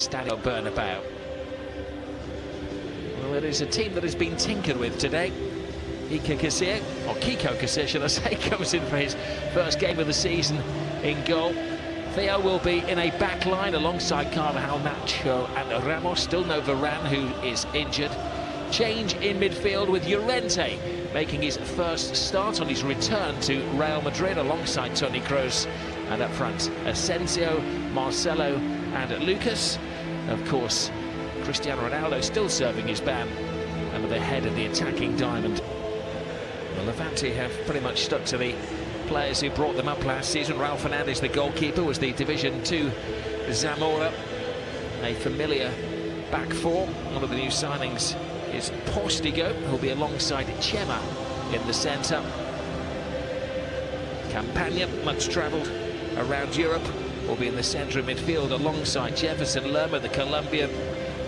Stadio Bernabeu. Well, it is a team that has been tinkered with today. Iker Casillas, or Kiko Casillas, should I say, comes in for his first game of the season in goal. Theo will be in a back line alongside Carvajal, Nacho and Ramos. Still no Varane, who is injured. Change in midfield with Llorente making his first start on his return to Real Madrid alongside Toni Kroos. And up front, Asensio, Marcelo and Lucas. Of course, Cristiano Ronaldo still serving his ban under the head of the attacking diamond. The Levante have pretty much stuck to the players who brought them up last season. Raul Fernandez, the goalkeeper, was the Division 2 Zamora. A familiar back four. One of the new signings is Postigo, who'll be alongside Chema in the centre. Campaña, much travelled around Europe, will be in the centre of midfield alongside Jefferson Lerma, the Colombian,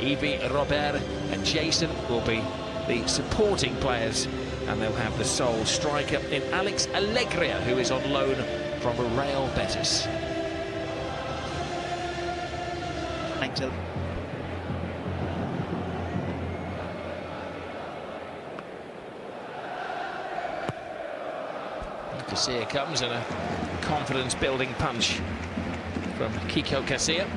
Ivi Robert and Jason will be the supporting players and they'll have the sole striker in Alex Alegria, who is on loan from Real Betis. Thanks, El. Casillas comes and a confidence-building punch from Kiko Casillas.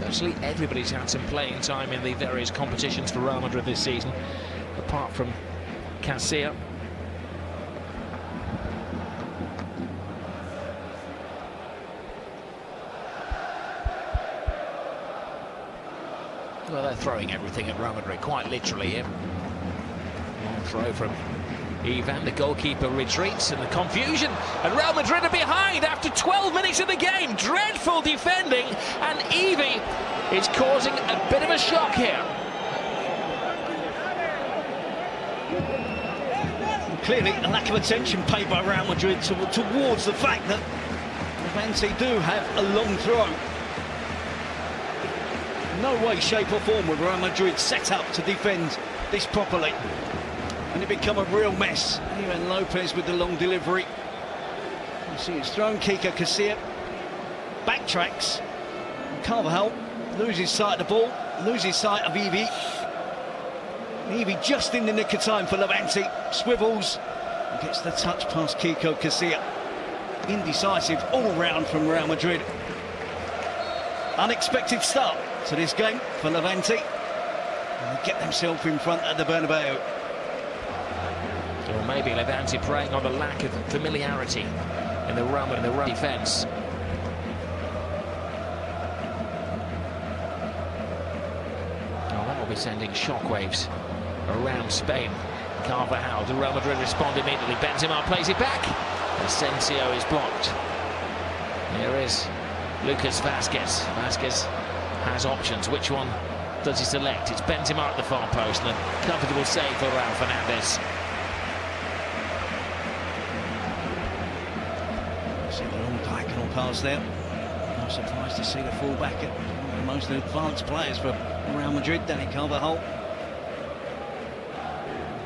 Virtually everybody's had some playing time in the various competitions for Real Madrid this season, apart from Casillas. Well, they're throwing everything at Real Madrid, quite literally here. Long throw from Ivan, the goalkeeper, retreats and the confusion. And Real Madrid are behind after 12 minutes of the game. Dreadful defending. And Ivi is causing a bit of a shock here. Clearly, a lack of attention paid by Real Madrid to, towards the fact that Levante do have a long throw. No way, shape or form would Real Madrid set up to defend this properly. And it become a real mess. Ivan Lopez with the long delivery. You see it's thrown, Kiko Casillas backtracks. Carvajal loses sight of the ball, loses sight of Ivi. Ivi just in the nick of time for Levante, swivels, gets the touch past Kiko Casillas. Indecisive all round from Real Madrid. Unexpected start to this game for Levante. And they get themselves in front at the Bernabeu. Or maybe Levante preying on the lack of familiarity in the run in the Real defence. Oh, that will be sending shockwaves around Spain. Carvajal, the Real Madrid respond immediately. Benzema plays it back. Asensio is blocked. Here is Lucas Vazquez. Vazquez has options. Which one does he select? It's Benzema at the far post and a comfortable save for Raul Fernandez. See diagonal there. I'm surprised to see the fullback at one of the most advanced players for Real Madrid, Dani Carvajal.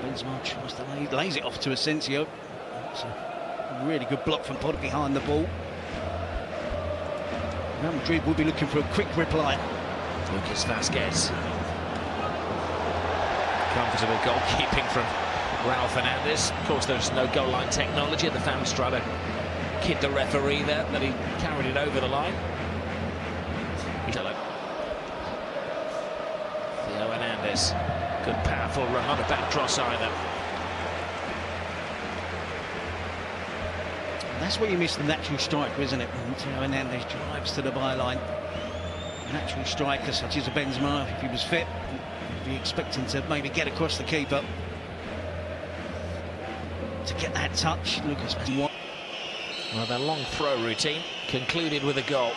Benzema tries to lay, lays it off to Asensio. It's a really good block from Pod behind the ball. Real Madrid will be looking for a quick reply. Lucas Vazquez. Comfortable goalkeeping from Raul Fernandez. Of course, there's no goal line technology. At the to kid the referee there that he carried it over the line. Hello. Theo Hernandez. Good, powerful run. Not a bad cross either. That's where you miss the natural striker, isn't it? When Theo Hernandez drives to the byline. Natural striker such as a Benzema, if he was fit, would be expecting to maybe get across the keeper. To get that touch, Lucas. Well, their long throw routine concluded with a goal.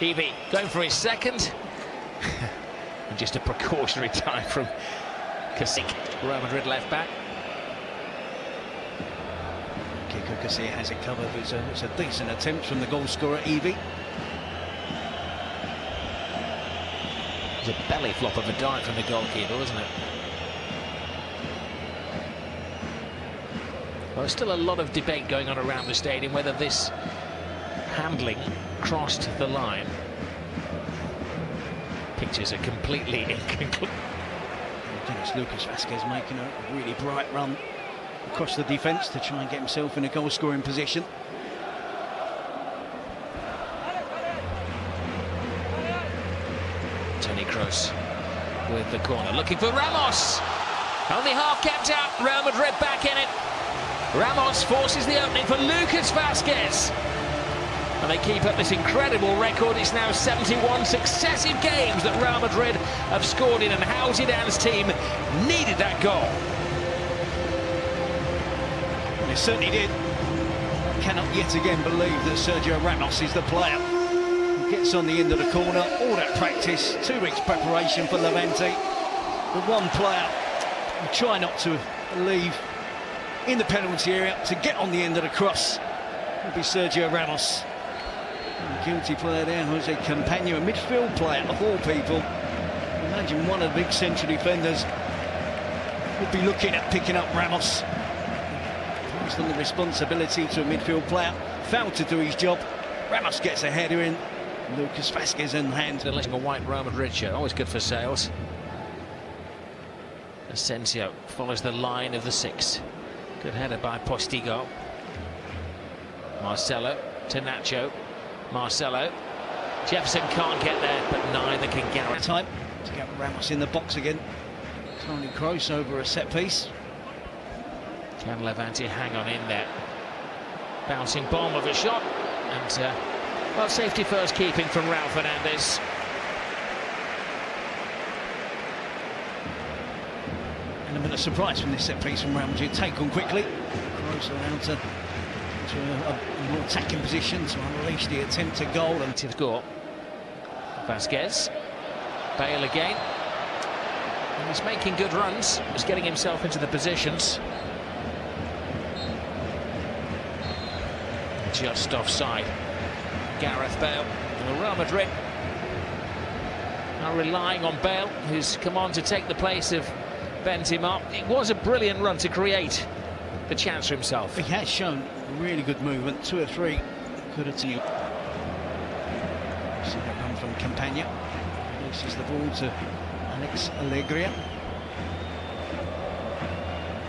Ivi going for his second. and just a precautionary time from Kasik, Real Madrid left back. Kiko Casillas has it covered. It's a, it's a decent attempt from the goal scorer, Ivi. It's a belly flop of a dive from the goalkeeper, wasn't it? Well, there's still a lot of debate going on around the stadium whether this handling crossed the line. Pictures are completely inconclusive. Dennis Lucas Vazquez making a really bright run across the defence to try and get himself in a goal scoring position. Toni Kroos with the corner, looking for Ramos. Only half kept out, Real Madrid back in it. Ramos forces the opening for Lucas Vazquez. And they keep up this incredible record. It's now 71 successive games that Real Madrid have scored in, and Hau Zidane's team needed that goal. It certainly did. Cannot yet again believe that Sergio Ramos is the player. He gets on the end of the corner, all that practice, two weeks preparation for Levante. The one player try not to leave in the penalty area to get on the end of the cross It'll be Sergio Ramos. Guilty player there, Jose Campaña, a midfield player of all people. Imagine one of the big central defenders would be looking at picking up Ramos. Based on the responsibility to a midfield player, failed to do his job. Ramos gets a header in. Lucas Vazquez in hand. Letting a white Real shirt, always good for sales. Asensio follows the line of the six. Good header by Postigo. Marcelo to Nacho. Marcelo. Jefferson can't get there, but neither can Gareth. Time to get Ramos in the box again. Toni Kroos over a set piece. Can Levante hang on in there? Bouncing bomb of a shot. And, uh, well, safety first keeping from Raul Fernandez. Of surprise from this set piece from Real Madrid. Take on quickly. Kroos allowed to, to a, a more attacking position to unleash the attempt to goal. And to score. Vazquez. Bale again. And he's making good runs. He's getting himself into the positions. Just offside. Gareth Bale. And Real Madrid are relying on Bale, who's come on to take the place of Benzema. It was a brilliant run to create the chance for himself. He has shown really good movement. Two or three could have seen. See that run from Campaña. Releases the ball to Alex Alegria.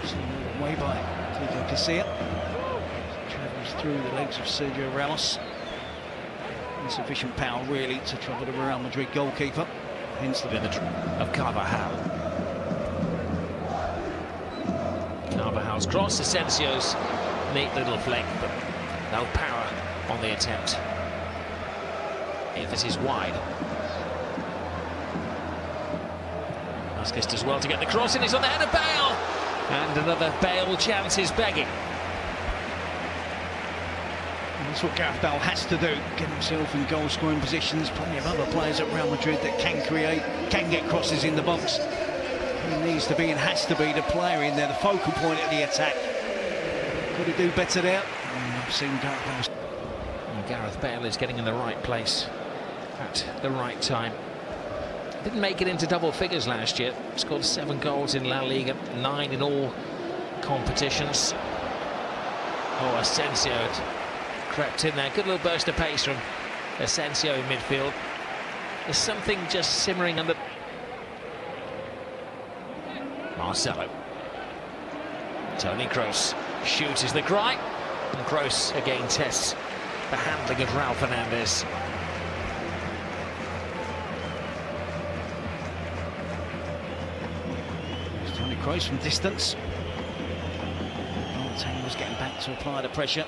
Seen away by Kiko Casilla. Travels through the legs of Sergio Ramos. Insufficient power really to trouble the Real Madrid goalkeeper. Hence the victory of Carvajal. Carvajal's cross, Asensio's neat little flick, but no power on the attempt. If this is wide. Vazquez does well to get the cross in, he's on the head of Bale! And another Bale chance is begging. That's what Gareth Bale has to do, get himself in goal-scoring positions. Plenty of other players at Real Madrid that can create, can get crosses in the box. He needs to be and has to be the player in there, the focal point of the attack. Could he do better there? Mm, I've seen Gareth Bale. Gareth Bale is getting in the right place at the right time. Didn't make it into double figures last year. Scored seven goals in La Liga, nine in all competitions. Oh, Asensio crept in there. Good little burst of pace from Asensio in midfield. There's something just simmering under. Marcelo. Toni Kroos shoots is the cry. And Kroos again tests the handling of Raul Fernandez. Toni Kroos from distance. Montaigne was getting back to apply the pressure.